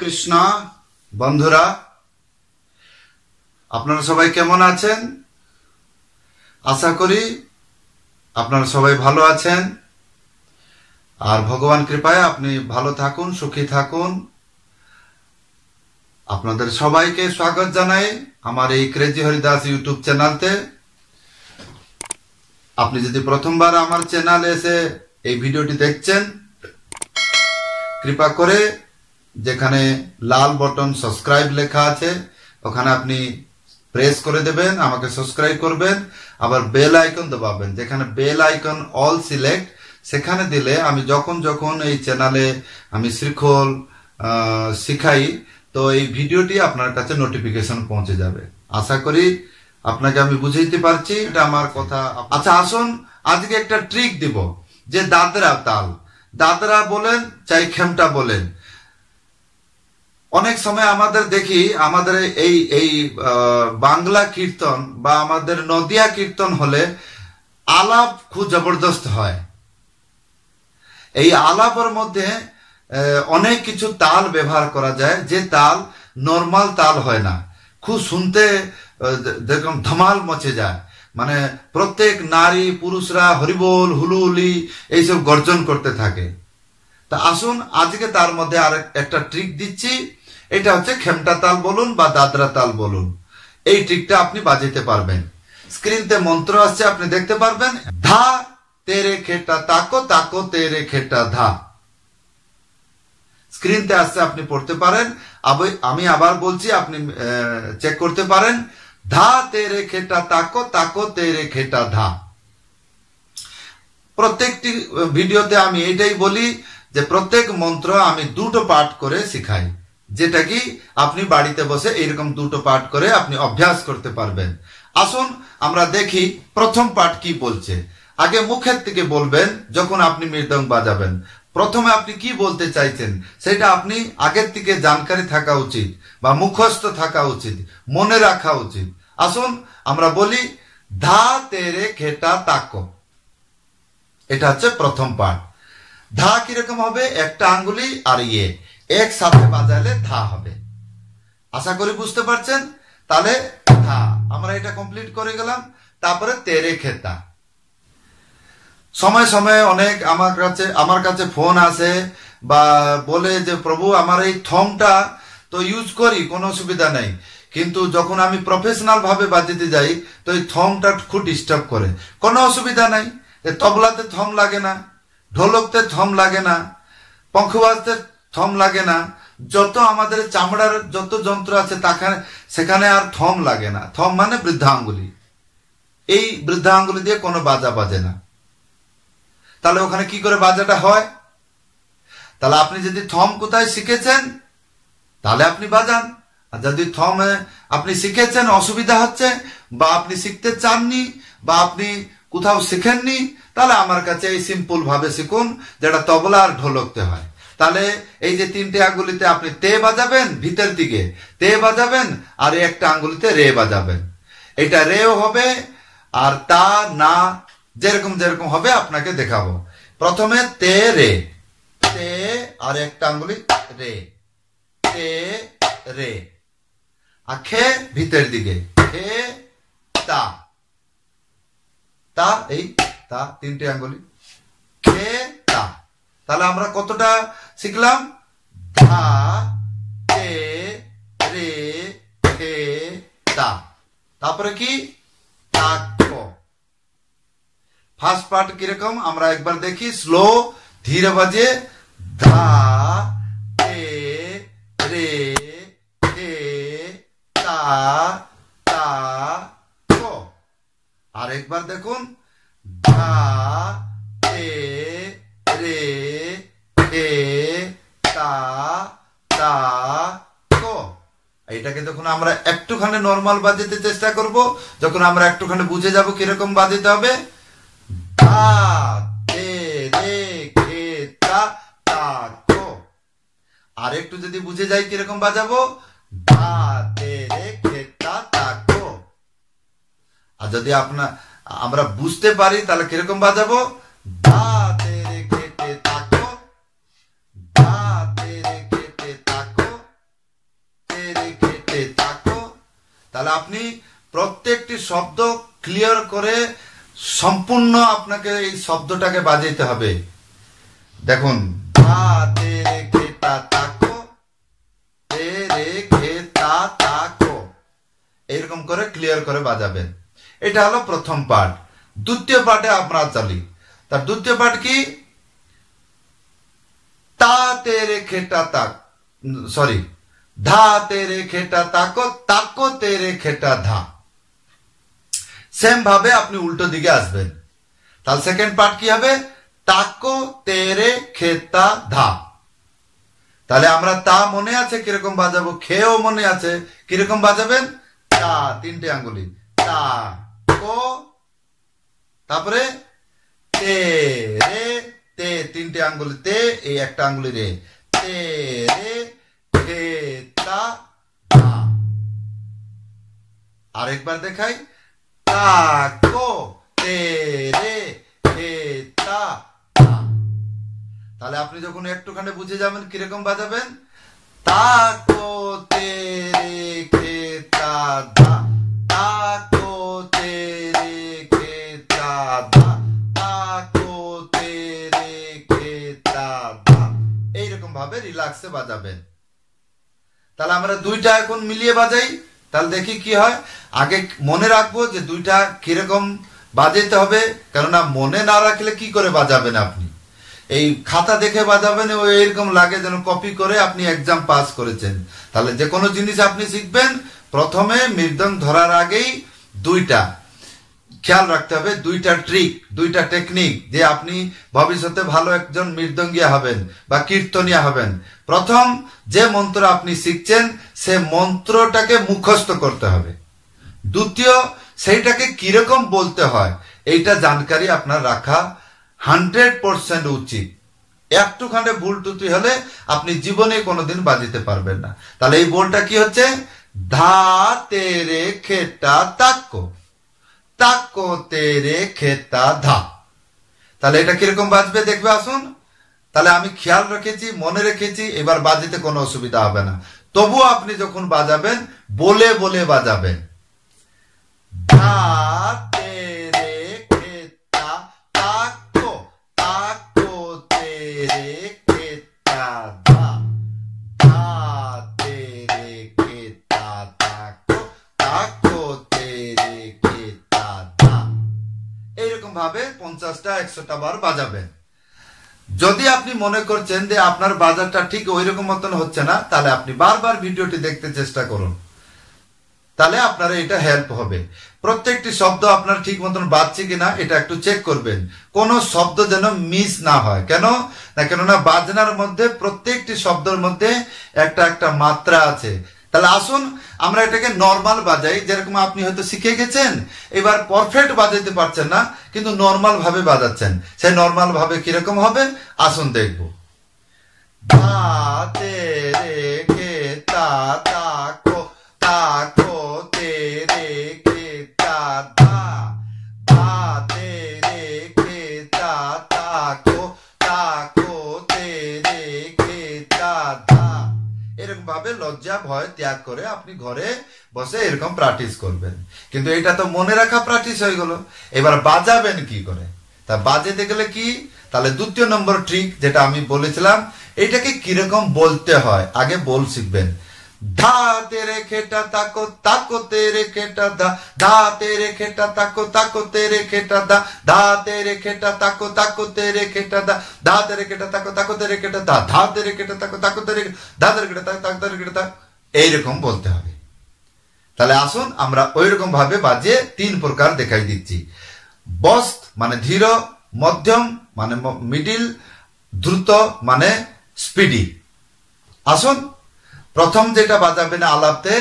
কৃষ্ণ, বন্ধুরা, আপনারা সবাই কেমন আছেন? আশা করি আপনারা সবাই ভালো আছেন। আর ভগবান কৃপায় আপনি ভালো থাকুন, সুখী থাকুন। আপনাদের সবাইকে স্বাগত জানাই আমার এই ক্রেজি হরিদাস ইউটিউব চ্যানেলতে। আপনি যদি প্রথমবার আমার চ্যানেলে এসে এই ভিডিওটি দেখছেন, কৃপা করে যেখানে লাল বটন সাবস্ক্রাইব লেখা আছে, ওখানে আপনি প্রেস করে দেবেন, আমাকে সাবস্ক্রাইব করবেন, আবার বেল আইকন দবাবেন। যেখানে বেল আইকন অল সিলেক্ট সেখানে দিলে আমি যখন যখন এই চ্যানেলে আমি শ্রীখোল শিখাই, তো এই ভিডিওটি আপনার কাছে নোটিফিকেশন পৌঁছে যাবে। আশা করি আপনাকে আমি বুঝাইতে পারছি, এটা আমার কথা। আচ্ছা আসুন, আজকে একটা ট্রিক দিব, যে দাদরা তাল। দাদরা বলেন, চাই খেমটা বলেন। অনেক সময় আমাদের দেখি, আমাদের এই এই বাংলা কীর্তন বা আমাদের নদিয়া কীর্তন হলে আলাপ খুব জবরদস্ত হয়। এই আলাপের মধ্যে অনেক কিছু তাল ব্যবহার করা যায়, যে তাল নর্মাল তাল হয় না। খুব শুনতে যেরকম ধমাল মচে যায়। মানে প্রত্যেক নারী, পুরুষরা হরিবোল হুলুহুলি এইসব গর্জন করতে থাকে। তা আসুন, আজকে তার মধ্যে আর একটা ট্রিক দিচ্ছি। এটা হচ্ছে খেমটা তাল বলুন বা দাদরা তাল বলুন। এই ট্রিকটা আপনি বাজাতে পারবেন। স্ক্রিনতে মন্ত্র আসছে আপনি দেখতে পারবেন। ধা, তেরে খেটা তাকো তাকো তেরে খেটা ধা। স্ক্রিনতে আসছে আপনি পড়তে পারেন। আমি আবার বলছি, আপনি চেক করতে পারেন। ধা, তেরে খেটা তাকো তাকো তেরে খেটা ধা। প্রত্যেকটি ভিডিওতে আমি এটাই বলি যে প্রত্যেক মন্ত্র আমি দুটো পাঠ করে শিখাই। যেটা কি আপনি বাড়িতে বসে এরকম দুটো পাঠ করে আপনি অভ্যাস করতে পারবেন। আসুন আমরা দেখি প্রথম পাঠ কি বলছে। আগে মুখের থেকে বলবেন যখন আপনি মৃদং বাজাবেন। প্রথমে আপনি কি বলতে চাইছেন সেটা আপনি আগের থেকে জানকারি থাকা উচিত বা মুখস্থ থাকা উচিত, মনে রাখা উচিত। আসুন আমরা বলি, ধা তেরে খেটা তাকো। এটা হচ্ছে প্রথম পাঠ। ধা কীরকম হবে? একটা আঙ্গুলি আর ইয়ে। একসাথে বাজালে ধা হবে। আশা করি বুঝতে পারছেন? তাহলে ধা আমরা এটা কমপ্লিট করে গেলাম। তারপরে তেরে খেতা। সময় সময় অনেক আমার কাছে আমার কাছে ফোন আসে বা বলে যে, প্রভু, আমার এই থমটা তো ইউজ করি, কোনো অসুবিধা নেই। কিন্তু যখন আমি প্রফেশনাল ভাবে বাজিতে যাই, তো এই থমটা খুব ডিস্টার্ব করে। কোনো অসুবিধা নাই। তবলাতে থম লাগে না, ঢোলকতে থম লাগে না পঙ্খ বাজতে থম লাগে না। যত আমাদের চামড়ার যত যন্ত্র আছে, তাখানে সেখানে আর থম লাগে না। থম মানে বৃদ্ধাঙ্গুলি। এই বৃদ্ধাঙ্গুলি দিয়ে কোনো বাজা বাজে না। তাহলে ওখানে কি করে বাজাটা হয়? তাহলে আপনি যদি থম কোথায় শিখেছেন, তাহলে আপনি বাজান। আর যদি থম আপনি শিখেছেন, অসুবিধা হচ্ছে, বা আপনি শিখতে চাননি, বা আপনি কোথাও শিখেননি, তাহলে আমার কাছে এই সিম্পল ভাবে শিখুন, যেটা তবলা আর ঢোলকতে হয়। তাহলে এই যে তিনটে আঙ্গুলিতে আপনি তে বাজাবেন ভিতর দিকে, তে বাজাবেন আর একটা আঙ্গুলিতে রে বাজাবেন। এটা রেও হবে আর তা না যেরকম যেরকম হবে আপনাকে দেখাবো। প্রথমে তে রে, তে আর একটা আঙ্গুলি রে, তে রে। আর খে ভিতর দিকে, খে তা। তা এই তা তিনটে আঙ্গুলি। খে তাহলে আমরা কতটা শিখলাম? রে তারপরে কি? তাক ফার্স্ট পার্ট কীরকম? আমরা একবার দেখি। স্লো ধীরে বাজে, ধা। একটুখানি নর্মাল বাজাতে চেষ্টা করব, যখন আমরা একটুখানি বুঝে যাব কীরকম বাজাতে হবে। আর একটু যদি বুঝে যাই কীরকম বাজাবো আর যদি আপনার আমরা বুঝতে পারি তাহলে কীরকম বাজাবো? দা তাহলে আপনি প্রত্যেকটি শব্দ ক্লিয়ার করে সম্পূর্ণ আপনাকে এই শব্দটাকে বাজাইতে হবে। দেখুন খেতা তাকো তেরে খেতা তাকো এরকম করে ক্লিয়ার করে বাজাবেন। এটা হলো প্রথম পার্ট দ্বিতীয় পার্টে আমরা চালি। তার দ্বিতীয় পার্ট কি? তা তেরে খেটা তাক সরি ধা তেরে খেটা, তাকো তাকো তেরে খেটা, ধা। সেম ভাবে আপনি উল্টো দিকে আসবেন। তাহলে সেকেন্ড পার্ট কি হবে? তাকো তেরে খেতা ধা। তাহলে আমরা তা মনে আছে কীরকম বাজাবো? খেয়েও মনে আছে। কীরকম বাজাবেন? তা, তিনটে আঙ্গুলি। তা কো তারপরে তে, রে, তে, তিনটে আঙ্গুলি। তে, এই একটা আঙ্গুলি রে। তে, রে তা। ধা আরেকবার দেখাই। তা কো তে তা। তাহলে আপনি যখন একটুখানি বুঝে যাবেন কীরকম বাজাবেন। তাকো তেরে খেতা দা তাকো তেরে খেতা দা তাকো তেরে খেতা দা এইরকম ভাবে রিল্যাক্সে বাজাবেন। তাহলে আমরা দুইটা এখন মিলিয়ে বাজাই, তাহলে দেখি কি হয়। আগে মনে রাখব যে দুইটা কীরকম বাজাইতে হবে, কেননা মনে না রাখলে কি করে বাজাবেন আপনি? এই খাতা দেখে বাজাবেন, ও এরকম লাগে যেন কপি করে আপনি এক্সাম পাস করেছেন। তাহলে যে কোনো জিনিস আপনি শিখবেন। প্রথমে মৃদং ধরার আগেই দুইটা। খেয়াল রাখতে হবে দুইটা ট্রিক দুইটা টেকনিক যে আপনি ভবিষ্যতে ভালো একজন মৃদঙ্গিয়া হবেন বা কীর্তনিয়া হবেন। প্রথম যে মন্ত্র আপনি শিখছেন, সে মন্ত্রটাকে মুখস্থ করতে হবে। দ্বিতীয়, সেইটাকে কীরকম বলতে হয়, এইটা জানকারি আপনার রাখা হান্ড্রেড পারসেন্ট উচিত। একটুখানে ভুল টুটি হলে আপনি জীবনে কোনোদিন বাজিতে পারবেন না। তাহলে এই বলটা কি হচ্ছে? ধা তেরে খেটা তাক্কো তাক্কো তেরে খেতা ধা। তাহলে এটা কীরকম বাজবে? দেখবে, আসুন। তাহলে আমি খেয়াল রেখেছি, মনে রেখেছি, এবার বাজিতে কোনো অসুবিধা হবে না। তবুও আপনি যখন বাজাবেন, বলে বলে বাজাবেন। ধা পঞ্চাশটা, একশোটা বার বাজাবেন। যদি আপনি মনে করছেন যে আপনার বাজারটা ঠিক ওই রকম মতন হচ্ছে না, তাহলে আপনি বারবার ভিডিওটি দেখতে চেষ্টা করুন। তাহলে আপনার এটা হেল্প হবে। প্রত্যেকটি শব্দ আপনার ঠিক মতন বাজছে কিনা, এটা একটু চেক করবেন। কোন শব্দ যেন মিস না হয়। কেন? না, কেননা বাজনার মধ্যে প্রত্যেকটি শব্দের মধ্যে একটা একটা মাত্রা আছে। তাহলে আসুন, আমরা এটাকে নর্মাল বাজাই। যেরকম আপনি হয়তো শিখে গেছেন, এবার পারফেক্ট বাজাইতে পারছেন না, কিন্তু নর্মাল ভাবে বাজাচ্ছেন। সেই নর্মাল ভাবে কীরকম হবে? আসুন দেখব। লজ্জা, ভয় ত্যাগ করে আপনি ঘরে বসে এরকম প্র্যাকটিস করবেন। কিন্তু এটা তো মনে রাখা প্র্যাকটিস হয়ে গেল। এবার বাজাবেন কি করে? তা বাজাতে গেলে কি? তাহলে দ্বিতীয় নম্বর ট্রিক যেটা আমি বলেছিলাম, এটাকে কীরকম বলতে হয়? আগে বল শিখবেন। খেটা ধা ধা তেরে খেটা তাকো তাকো তেরে খেটা ধা ধা তেরে খেটা তাকো তাকো তেরে খেটা ধা ধা তেরে খেটা তাকো তেরে খেটা ধা ধা তেরে খেটা তাকো তাকো তেরে তেরে খেটা তেরে খেটা এইরকম বলতে হবে তাহলে আসুন আমরা ওই রকম ভাবে বাজিয়ে তিন প্রকার দেখাই দিচ্ছি বস্ত মানে ধীর মধ্যম মানে মিডিল দ্রুত মানে স্পিডি আসুন প্রথম যেটা বাজাবেন আলাপতে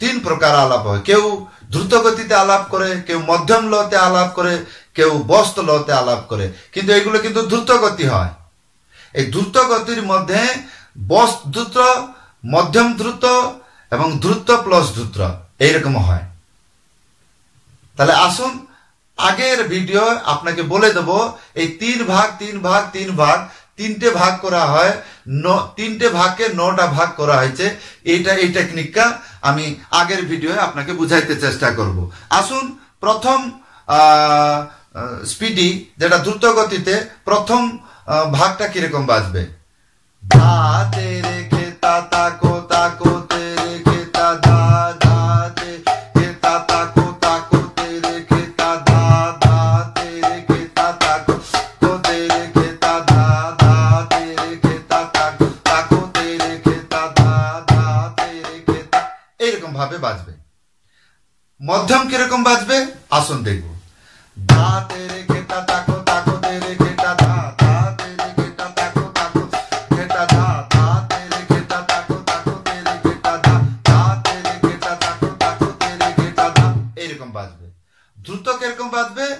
তিন প্রকার আলাপ হয়। কেউ দ্রুত গতিতে আলাপ করে, কেউ মধ্যম লতে আলাপ করে, কেউ বস্ত লতে আলাপ করে। কিন্তু এগুলো কিন্তু দ্রুত গতি হয়। এই দ্রুত গতির মধ্যে বস দ্রুত, মধ্যম দ্রুত এবং দ্রুত প্লাস দ্রুত এইরকম হয়। তাহলে আসুন, আগের ভিডিও আপনাকে বলে দেব, এই তিন ভাগ তিন ভাগ তিন ভাগ তিনটে ভাগ করা হয়, ন, তিনটে ভাগকে নটা ভাগ করা হয়েছে। এইটা, এই টেকনিকটা আমি আগের ভিডিও আপনাকে বুঝাইতে চেষ্টা করব। আসুন, প্রথম স্পিডি যেটা দ্রুত গতিতে প্রথম ভাগটা কীরকম বাজবে? ধা তেরে খেতা তাকো এইরকম ভাবে বাজবে? মধ্যম কীরকম বাজবে? আসুন দেখব। এইরকম বাজবে। দ্রুত কীরকম বাজবে?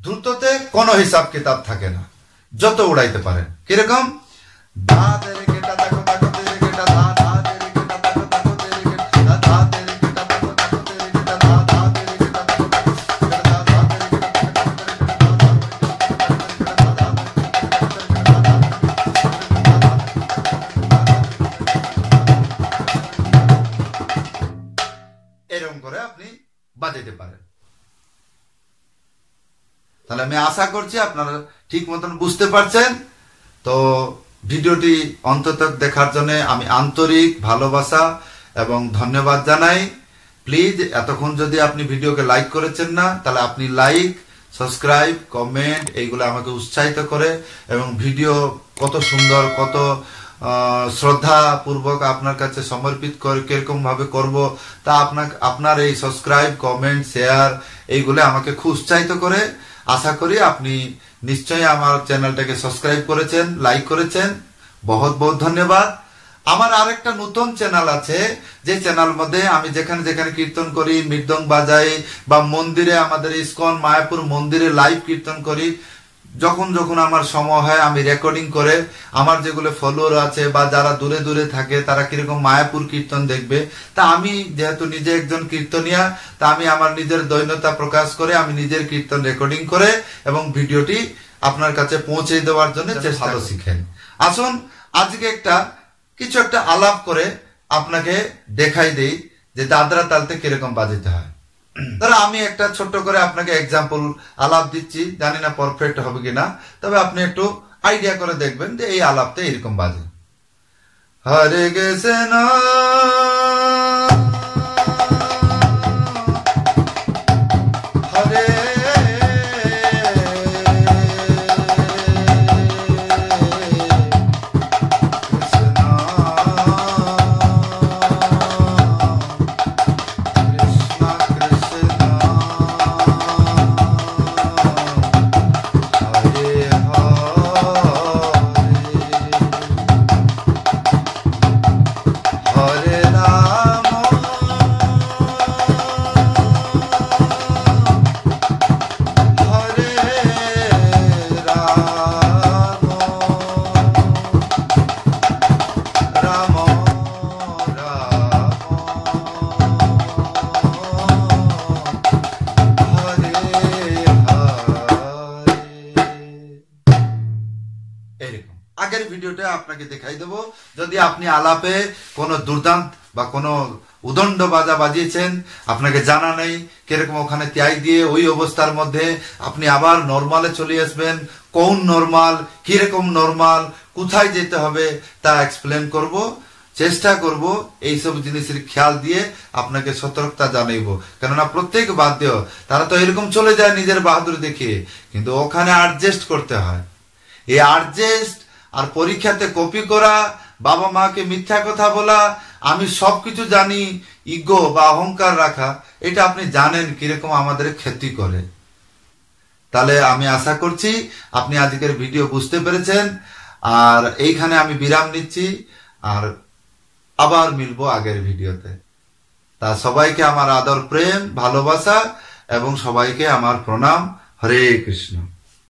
দ্রুততে কোনো হিসাব কিতাব থাকে না। যত উড়াইতে পারেন। কীরকম? ধা তেরে বাজাইতে পারেন তাহলে আমি আশা করছি আপনারা ঠিক মতন বুঝতে পারছেন। তো ভিডিওটি অন্তত দেখার জন্য আমি আন্তরিক ভালোবাসা এবং ধন্যবাদ জানাই। প্লিজ, এতক্ষণ যদি আপনি ভিডিওকে লাইক করেছেন না, তাহলে আপনি লাইক, সাবস্ক্রাইব, কমেন্ট, এইগুলো আমাকে উৎসাহিত করে এবং ভিডিও কত সুন্দর, কত শ্রদ্ধা পূর্বক আপনার কাছে সমর্পিত করে কীরকম ভাবে করব তা আপনার আপনার এই সাবস্ক্রাইব কমেন্ট শেয়ার এইগুলো আমাকে খুব উৎসাহিত করে। আশা করি আপনি নিশ্চয়ই আমার চ্যানেলটাকে সাবস্ক্রাইব করেছেন লাইক করেছেন। বহুত বহুত ধন্যবাদ। আমার আরেকটা নতুন চ্যানেল আছে, যে চ্যানেল মধ্যে আমি যেখানে যেখানে কীর্তন করি, মৃদং বাজাই বা মন্দিরে আমাদের ইস্কন, মায়াপুর মন্দিরে লাইভ কীর্তন করি। যখন যখন আমার সময় হয় আমি রেকর্ডিং করে আমার যেগুলো ফলোয়ার আছে বা যারা দূরে দূরে থাকে তারা কীরকম মায়াপুর কীর্তন দেখবে। তা আমি যেহেতু নিজে একজন কীর্তনিয়া তা আমি আমার নিজের দৈন্যতা প্রকাশ করে আমি নিজের কীর্তন রেকর্ডিং করে এবং ভিডিওটি আপনার কাছে পৌঁছে দেওয়ার জন্য চেষ্টা ভালো শিখেন। আসুন আজকে একটা কিছু একটা আলাপ করে আপনাকে দেখাই দেই যে দাদরা তালতে কীরকম বাজাতে হয়। ধরো আমি একটা ছোট্ট করে আপনাকে এক্সাম্পল আলাপ দিচ্ছি। জানি না পারফেক্ট হবে কিনা, তবে আপনি একটু আইডিয়া করে দেখবেন যে এই আলাপটা এরকম বাজে। হরে গেছে না ভিডিওটা আপনাকে দেখাই দেব। যদি আপনি আলাপে কোনো দুর্দান্ত বা কোনো উদণ্ড বাজা বাজিয়েছেন, আপনাকে জানা নেই কীরকম ওখানে ত্যাগ দিয়ে ওই অবস্থার মধ্যে আপনি আবার নর্মালে চলে আসবেন, কোন নর্মাল, কীরকম নর্মাল, কোথায় যেতে হবে তা এক্সপ্লেন করব, চেষ্টা করব এইসব জিনিসের খেয়াল দিয়ে আপনাকে সতর্কতা জানাইব। কেননা প্রত্যেক বাদ্য, তারা তো এরকম চলে যায় নিজের বাহাদুর দেখিয়ে, কিন্তু ওখানে অ্যাডজাস্ট করতে হয়। এই অ্যাডজাস্ট আর পরীক্ষাতে কপি করা, বাবা মাকে মিথ্যা কথা বলা, আমি সবকিছু জানি, ইগো বা অহংকার রাখা, এটা আপনি জানেন কীরকম আমাদের ক্ষতি করে। তাহলে আমি আশা করছি আপনি আজকের ভিডিও বুঝতে পেরেছেন। আর এইখানে আমি বিরাম নিচ্ছি, আর আবার মিলবো আগের ভিডিওতে। তা সবাইকে আমার আদর, প্রেম, ভালোবাসা এবং সবাইকে আমার প্রণাম। হরে কৃষ্ণ।